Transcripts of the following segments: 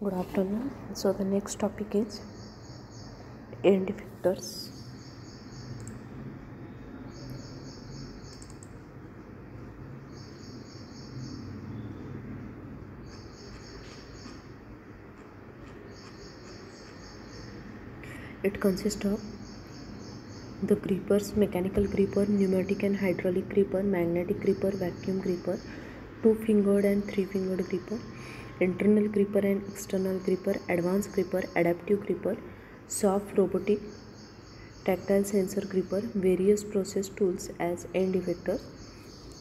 Good afternoon. So the next topic is end effectors. It consists of the grippers, mechanical gripper, pneumatic and hydraulic gripper, magnetic gripper, vacuum gripper, two fingered and three fingered gripper, internal gripper and external gripper advance gripper adaptive gripper soft robotic tactile sensor gripper various process tools as end effector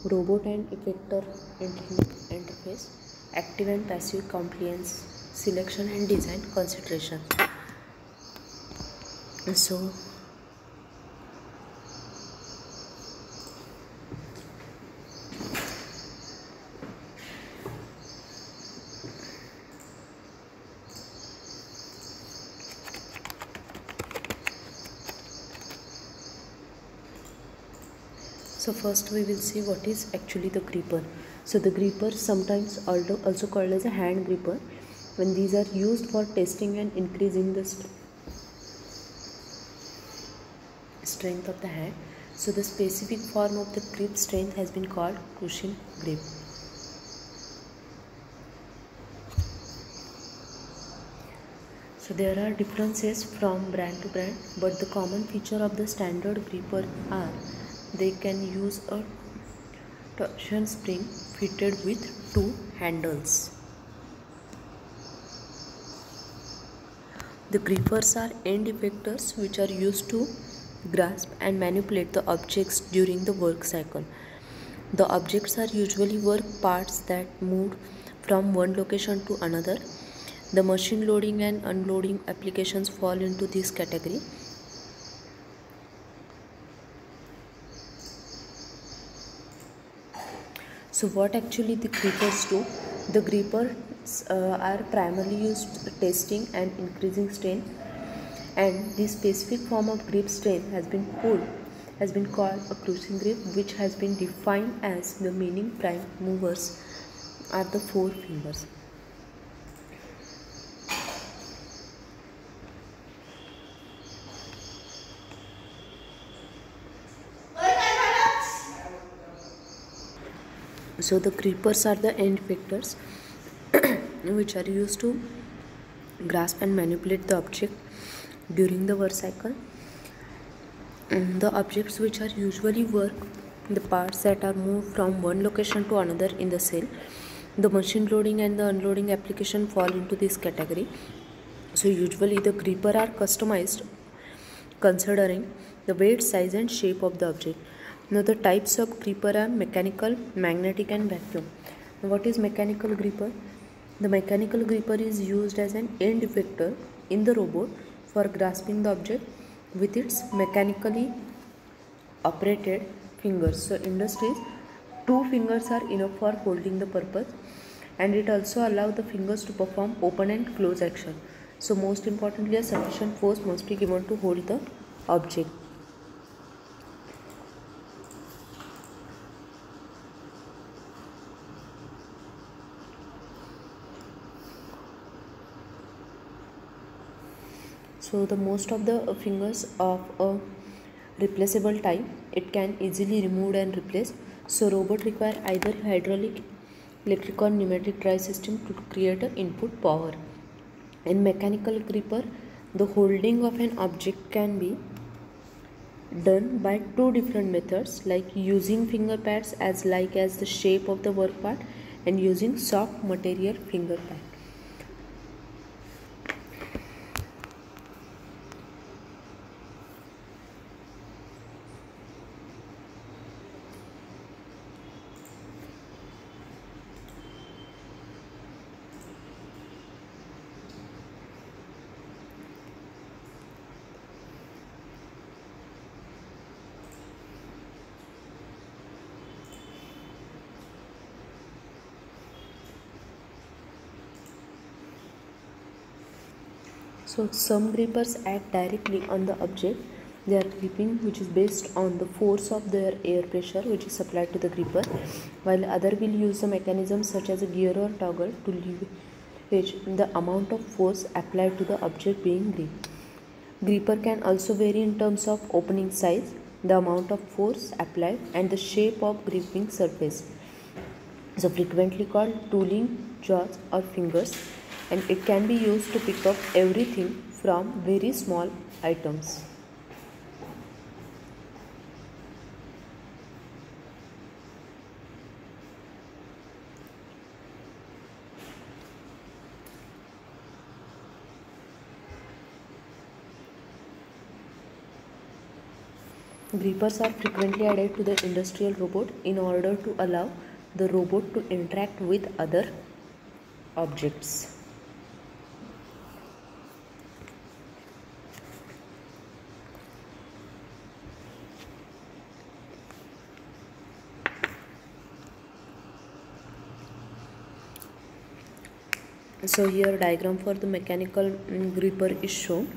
robot end effector interface active and passive compliance selection and design consideration so so first we will see what is actually the gripper. So the gripper sometimes also called as a hand gripper when these are used for testing and increasing the strength of the hand. So the specific form of the grip strength has been called crushing grip. So there are differences from brand to brand but the common feature of the standard gripper are they can use a torsion spring fitted with two handles. The grippers are end effectors which are used to grasp and manipulate the objects during the work cycle. The objects are usually work parts that move from one location to another. The machine loading and unloading applications fall into this category. So what actually the grippers do? The grippers uh, are primarily used testing and increasing strain and this specific form of grip strain has been pulled has been called a crushing grip which has been defined as the meaning prime movers are the four fingers. So the grippers are the end effectors which are used to grasp and manipulate the object during the work cycle. And the objects which are usually work the parts that are moved from one location to another in the cell the machine loading and the unloading application fall into this category. So usually the gripper are customized considering the weight size and shape of the object now the types of gripper are mechanical, magnetic and vacuum. Now what is mechanical gripper? The mechanical gripper is used as an end effector in the robot for grasping the object with its mechanically operated fingers. So industries, two fingers are enough for holding the purpose and it also allows the fingers to perform open and close action. So most importantly a sufficient force must be given to hold the object. So the most of the fingers of a replaceable type it can easily removed and replaced so robot require either hydraulic electric or pneumatic drive system to create a input power. In mechanical gripper the holding of an object can be done by two different methods like using finger pads as like as the shape of the work part and using soft material finger pad So some grippers act directly on the object they are gripping which is based on the force of their air pressure which is supplied to the gripper while other will use a mechanism such as a gear or toggle to which the amount of force applied to the object being gripped. Gripper can also vary in terms of opening size, the amount of force applied and the shape of gripping surface. So frequently called tooling jaws or fingers and it can be used to pick up everything from very small items. Grippers are frequently added to the industrial robot in order to allow the robot to interact with other objects. So here diagram for the mechanical mm, gripper is shown.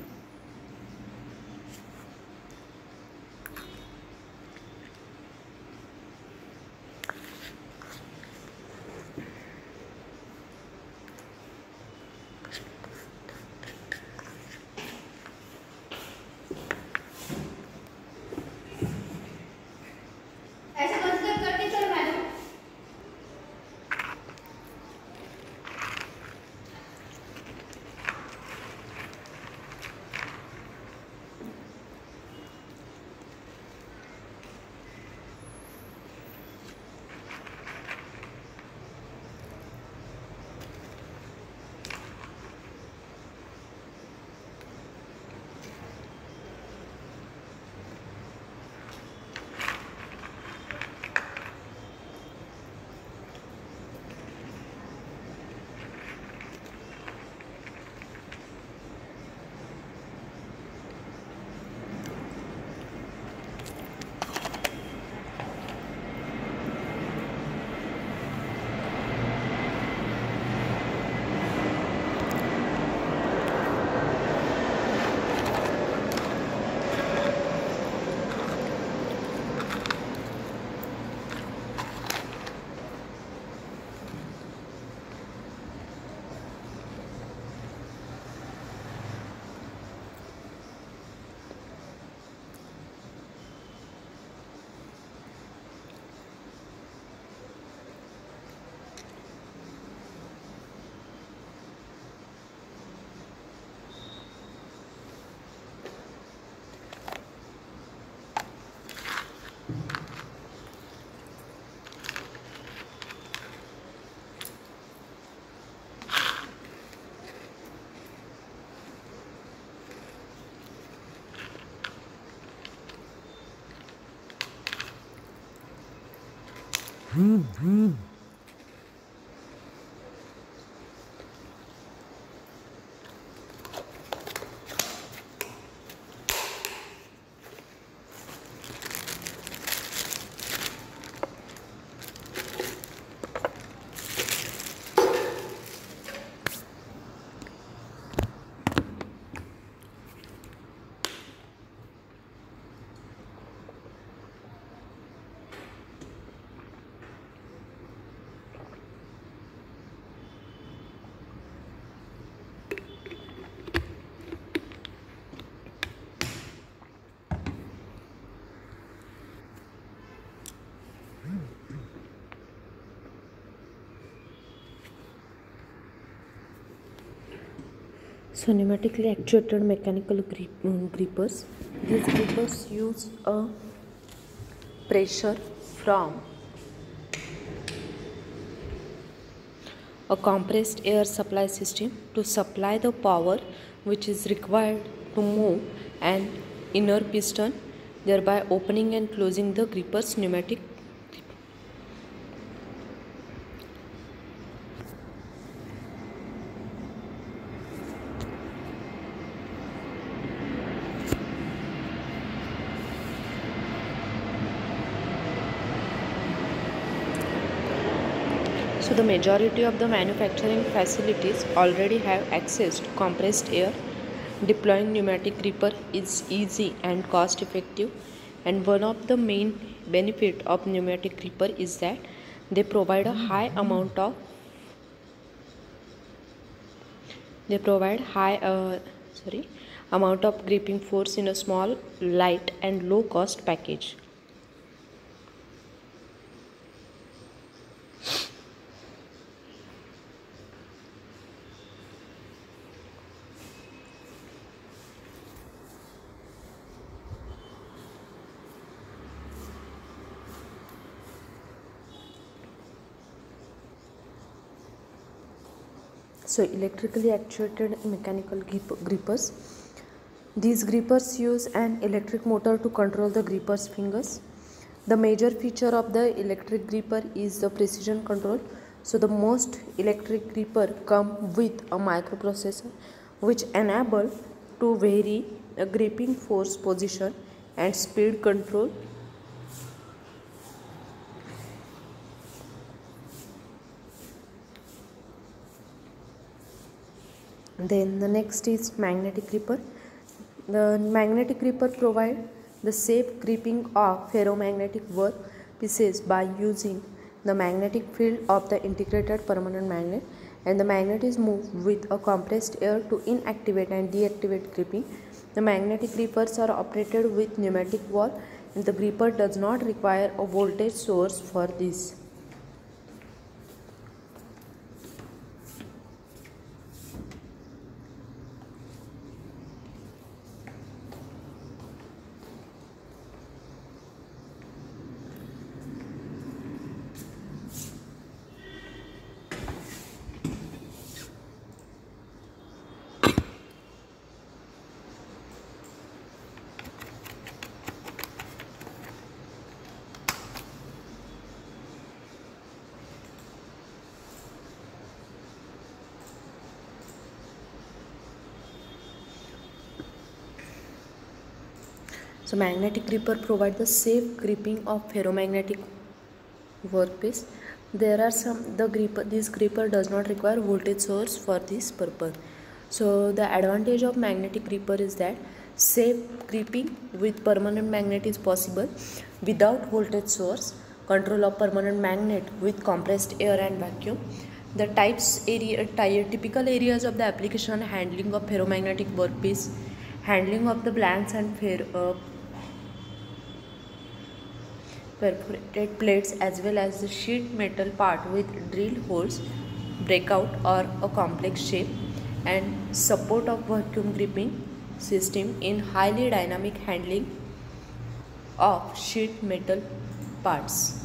So pneumatically actuated mechanical grip, um, grippers. These grippers use a pressure from a compressed air supply system to supply the power which is required to move an inner piston thereby opening and closing the gripper's pneumatic So the majority of the manufacturing facilities already have access to compressed air. Deploying pneumatic gripper is easy and cost effective and one of the main benefit of pneumatic gripper is that they provide a high amount of they provide high uh, sorry amount of gripping force in a small light and low cost package so electrically actuated mechanical grip- grippers. These grippers use an electric motor to control the gripper's fingers. The major feature of the electric gripper is the precision control. So the most electric gripper come with a microprocessor which enable to vary a gripping force position and speed control then the next is magnetic gripper. The magnetic gripper provide the safe gripping of ferromagnetic work pieces by using the magnetic field of the integrated permanent magnet. And the magnet is moved with a compressed air to inactivate and deactivate gripping. The magnetic grippers are operated with pneumatic valve and the gripper does not require a voltage source for this So magnetic gripper provide the safe gripping of ferromagnetic workpiece. There are some the gripper this gripper does not require voltage source for this purpose. So the advantage of magnetic gripper is that safe gripping with permanent magnet is possible without voltage source, control of permanent magnet with compressed air and vacuum. The types area typical areas of the application handling of ferromagnetic workpiece, handling of the blanks and fer, uh, perforated plates as well as the sheet metal part with drill holes, breakout or a complex shape and support of vacuum gripping system in highly dynamic handling of sheet metal parts.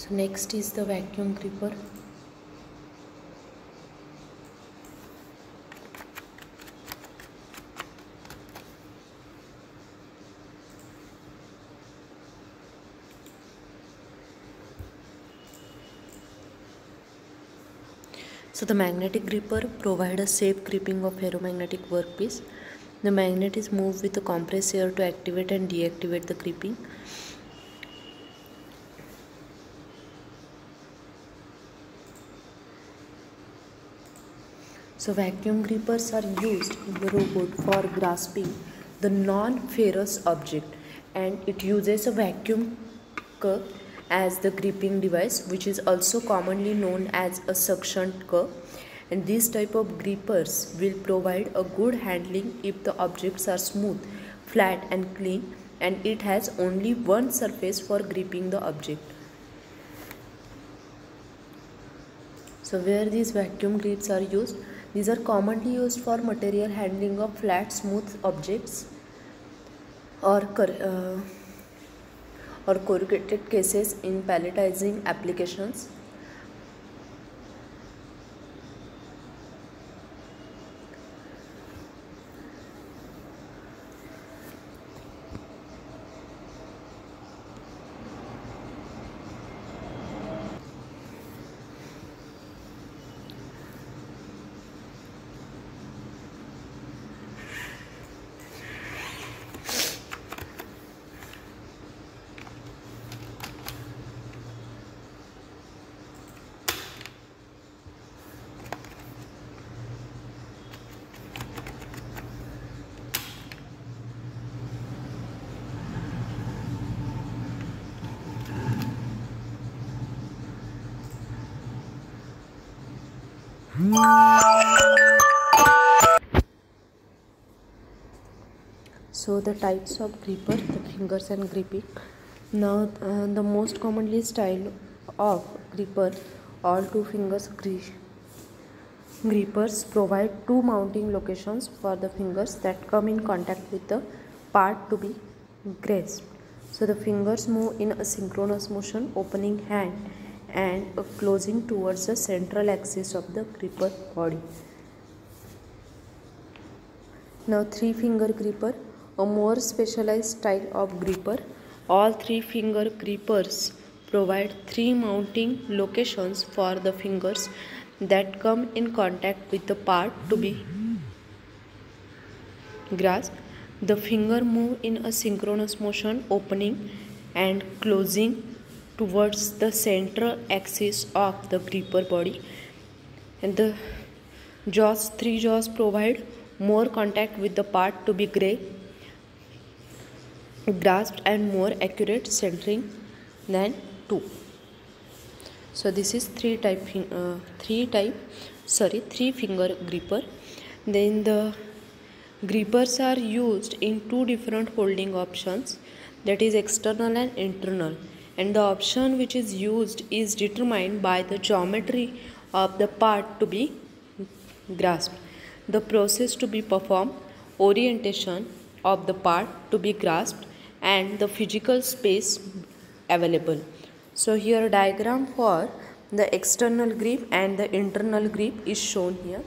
So next is the vacuum gripper So the magnetic gripper provide a safe gripping of ferromagnetic workpiece. The magnet is moved with a compressed air to activate and deactivate the gripping. So vacuum grippers are used in the robot for grasping the non-ferrous object and it uses a vacuum cup as the gripping device which is also commonly known as a suction cup. And these type of grippers will provide a good handling if the objects are smooth flat and clean and it has only one surface for gripping the object. So where these vacuum grips are used these are commonly used for material handling of flat smooth objects or uh, or corrugated cases in palletizing applications. So the types of gripper the fingers and gripping now uh, the most commonly style of gripper all two fingers grippers provide two mounting locations for the fingers that come in contact with the part to be grasped so the fingers move in a synchronous motion opening hand and closing towards the central axis of the gripper body. Now three finger gripper, a more specialized style of gripper. All three finger grippers provide three mounting locations for the fingers that come in contact with the part to be grasped. The finger move in a synchronous motion opening and closing towards the central axis of the gripper body and the jaws three jaws provide more contact with the part to be gray grasped and more accurate centering than two. So this is three type uh, three type sorry three finger gripper. Then the grippers are used in two different holding options that is external and internal. And the option which is used is determined by the geometry of the part to be grasped. The process to be performed, orientation of the part to be grasped and the physical space available. So here a diagram for the external grip and the internal grip is shown here.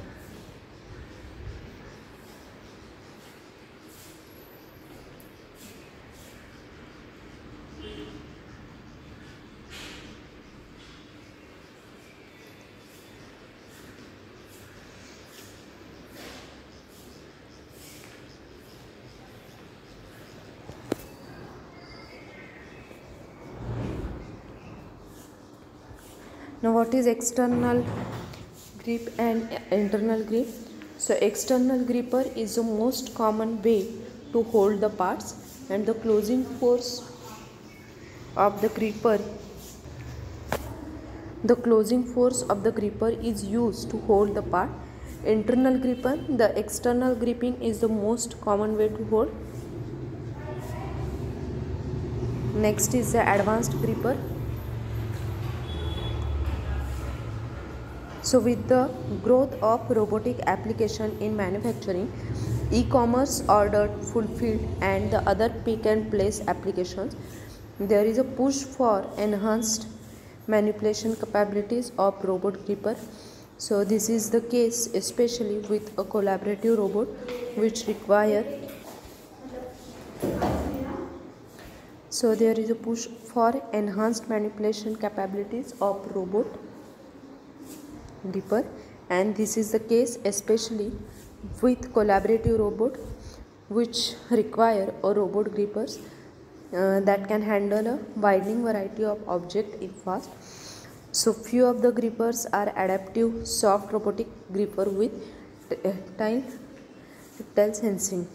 Now what is external grip and internal grip? So external gripper is the most common way to hold the parts and the closing force of the gripper the closing force of the gripper is used to hold the part. Internal gripper the external gripping is the most common way to hold. Next is the advanced gripper So with the growth of robotic application in manufacturing, e-commerce order fulfilled and the other pick and place applications, there is a push for enhanced manipulation capabilities of robot gripper. So this is the case especially with a collaborative robot which require so there is a push for enhanced manipulation capabilities of robot gripper and this is the case especially with collaborative robot which require a robot grippers uh, that can handle a widening variety of objects if fast. So few of the grippers are adaptive soft robotic gripper with tactile, tactile sensing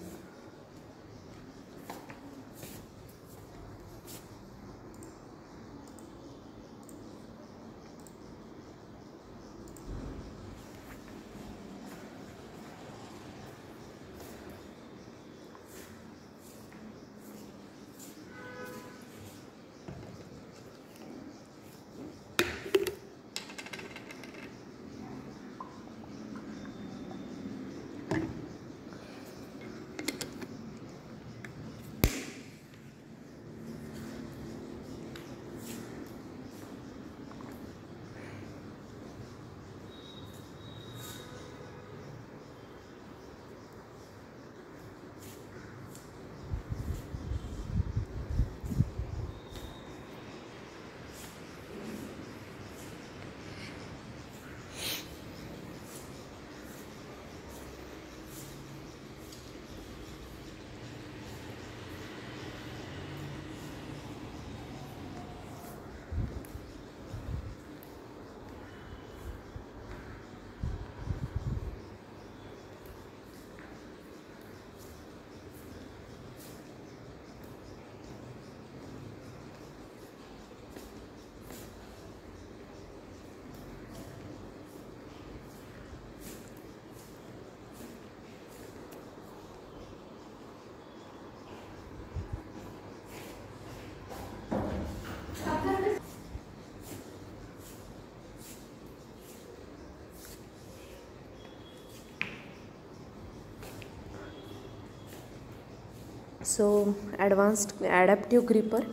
so advanced adaptive gripper.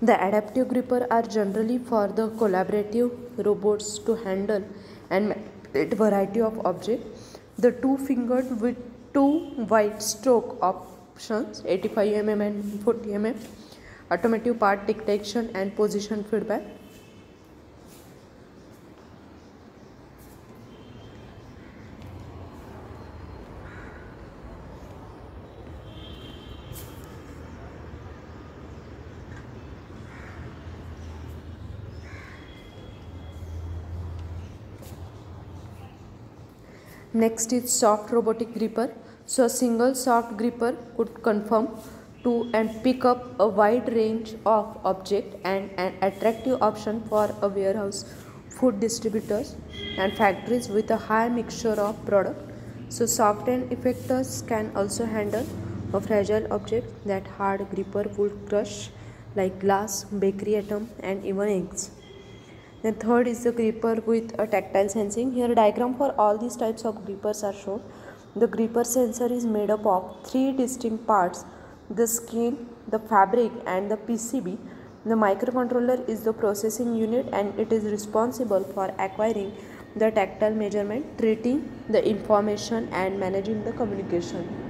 The adaptive gripper are generally for the collaborative robots to handle and manipulate variety of objects. The two fingered with two wide stroke options 85 mm and 40 mm automotive part detection and position feedback Next is soft robotic gripper. So a single soft gripper could conform to and pick up a wide range of object and an attractive option for a warehouse, food distributors and factories with a high mixture of product. So soft end effectors can also handle a fragile object that hard gripper would crush like glass, bakery atom and even eggs. Then third is the gripper with a tactile sensing. Here diagram for all these types of grippers are shown. The gripper sensor is made up of three distinct parts. The skin, the fabric and the PCB. The microcontroller is the processing unit and it is responsible for acquiring the tactile measurement, treating the information and managing the communication.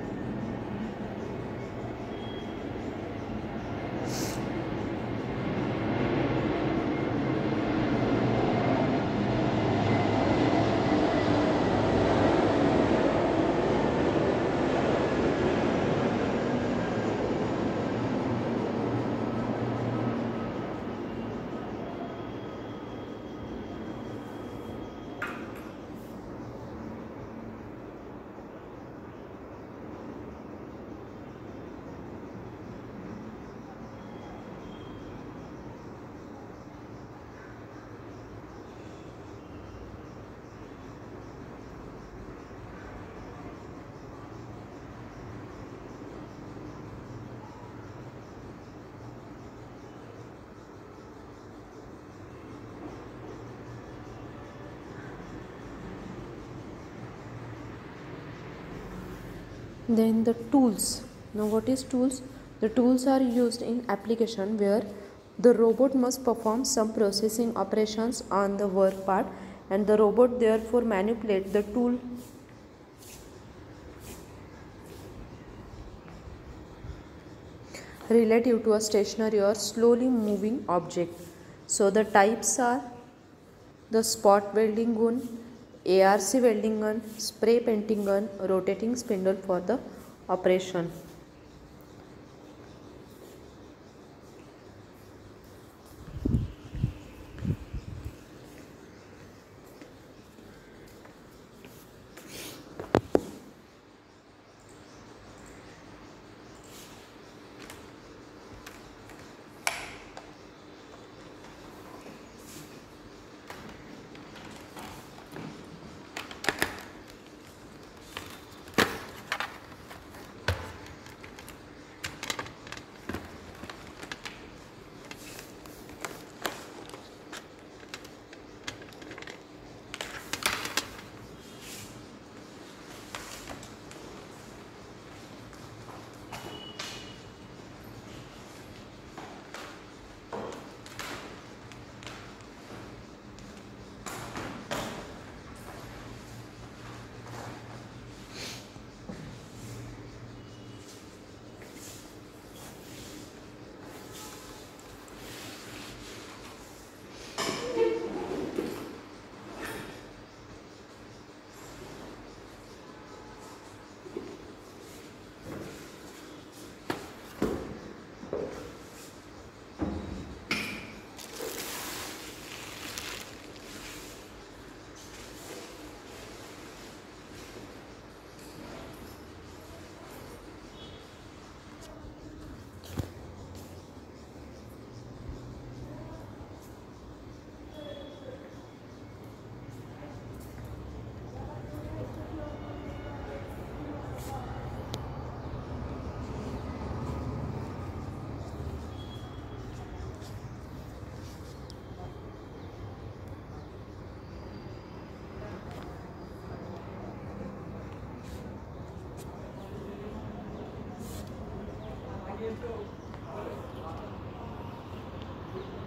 Then the tools. Now what is tools? The tools are used in application where The robot must perform some processing operations on the work part and the robot therefore manipulate the tool. Relative to a stationary or slowly moving object. So the types are the spot welding gun, ARC welding gun, spray painting gun, rotating spindle for the operation. Thank you.